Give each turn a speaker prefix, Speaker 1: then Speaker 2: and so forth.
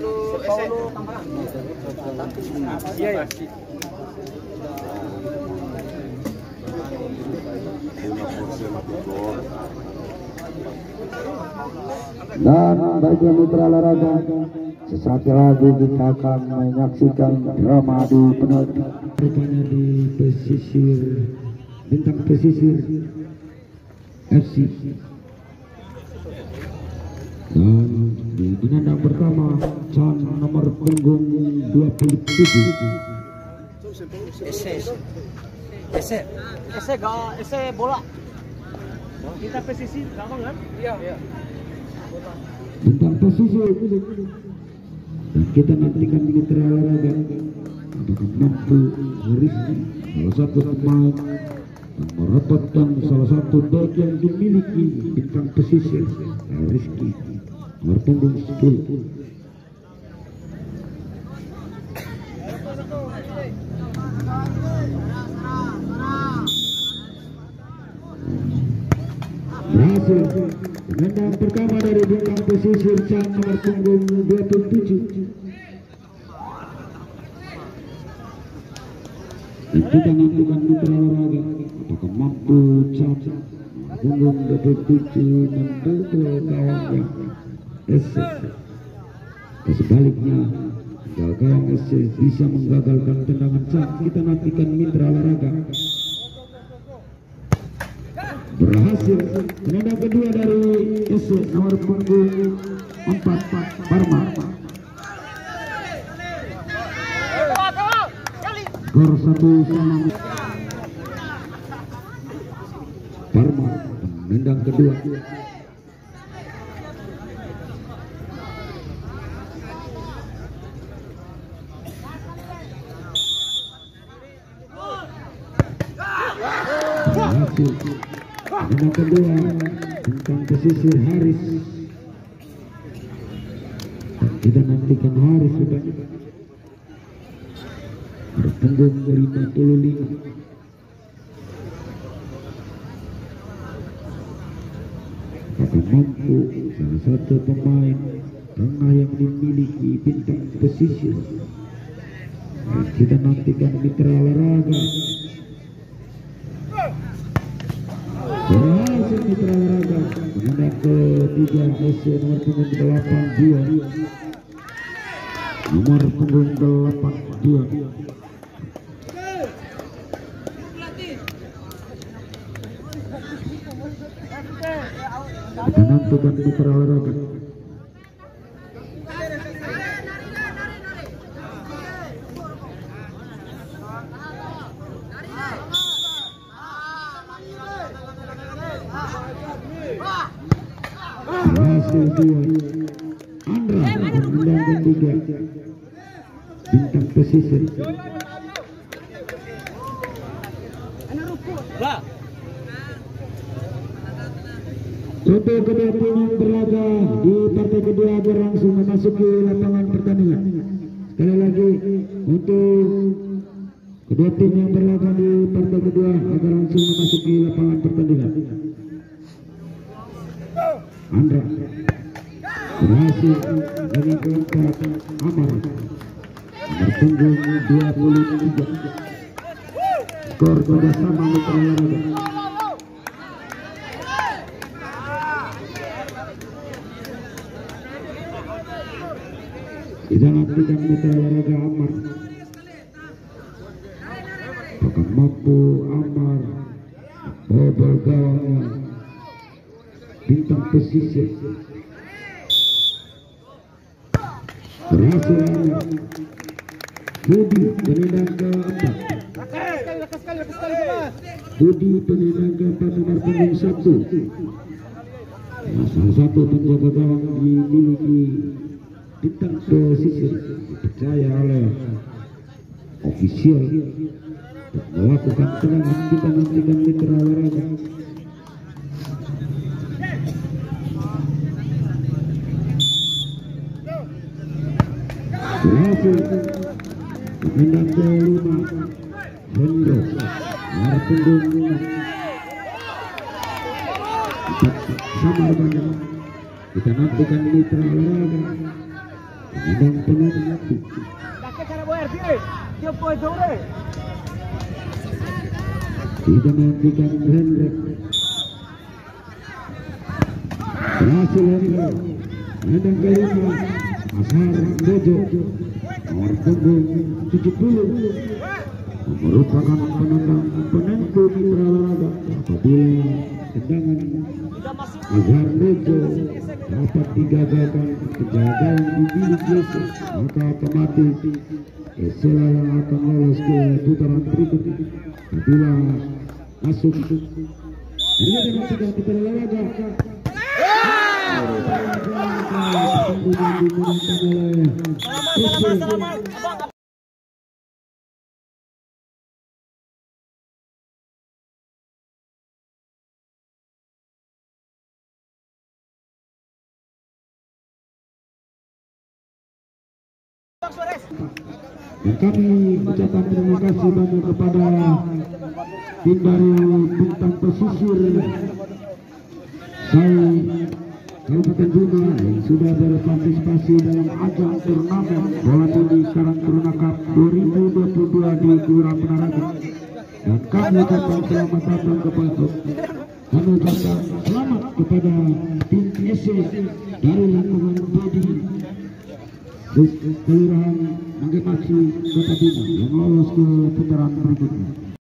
Speaker 1: Iya.
Speaker 2: Dan baiklah mitra olahraga Sesaat lagi kita akan menyaksikan drama di penutup Rupanya di pesisir Bintang pesisir FC Dan di penandang pertama Chan nomor punggung 27
Speaker 1: Ese, ese. Ese. Ga, ese bola. Kita pesisir, gampang kan? Iya. Iya.
Speaker 2: Bintang pesisir Dan kita nantikan mitra olahraga Apakah mampu Rizky Salah satu pemain yang merapatkan salah satu back yang dimiliki bintang pesisir Rizky nomor punggung 10 berhasil pertama dari pesisir nomor punggung 27 Dan kita nantikan mitra olahraga. Apakah mampu punggung 27 membobol kawannya Ese dan sebaliknya gawang Ese bisa menggagalkan tendangan Chan kita nantikan mitra olahraga. Berhasil tendangan kedua dari Ese nomor punggung 4 Parma skor satu sama Parma penendang kedua berhasil Nomor kedua tentang pesisir Haris. Kita nantikan Haris sudah berpunggung 55. Apakah mampu salah satu pemain tengah yang dimiliki bintang pesisir? Kita nantikan mitra olahraga ketiga SC nomor punggung delapan dua nomor punggung delapan dua mitra olahraga Andra menendang ketiga bintang pesisir. Untuk kedua tim yang berlaga di partai kedua berlangsung memasuki lapangan pertandingan. Sekali lagi untuk kedua tim yang berlaga di partai kedua agar langsung memasuki lapangan pertandingan. Andra. Berhasil keempat Amar. Nomor punggung 23 skor sudah sama mitra olahraga kita nantikan mitra olahraga Amar. Mampu Amar? Bobol gawangnya bintang pesisir. Amar Budi penendang keempat Budi penendang keempat nomor punggung satu. Salah satu penjaga gawang dimiliki bintang pesisir. Dipercaya oleh ofisial melakukan tendangan kita nantikan mitra olahraga berhasil penendang kelima Hendo nomor punggung lima empat sama rupanya kita nantikan mitra olahraga.
Speaker 1: Dia poe dore.
Speaker 2: Tidak menghentikan Hendrik. Berhasil Hendrik. Hendrik kelima. Ashar Dojo. Nomor punggung 70. Merupakan penendang penentu mitra olahraga. Apabila tendangan. Azhar Dojo dapat digagalkan kejagalan di bilik Yesus maka otomatis Esela yang akan lolos ke putaran berikutnya apabila masuk ini dengan tiga kita olahraga
Speaker 1: Selamat, selamat, selamat. Abang, Abang
Speaker 2: dan kami ucapkan terima kasih banyak kepada tim dari bintang pesisir saya Kabupaten Bima yang sudah berpartisipasi dalam ajang turnamen bola tinggi Karang Taruna Cup 2022 di Kelurahan Penaragan dan kami ucapkan selamat datang kepada kami ucapkan selamat kepada tim SC dari lingkungan Kelurahan Manggamaksi Kota Bima yang lolos ke putaran berikutnya.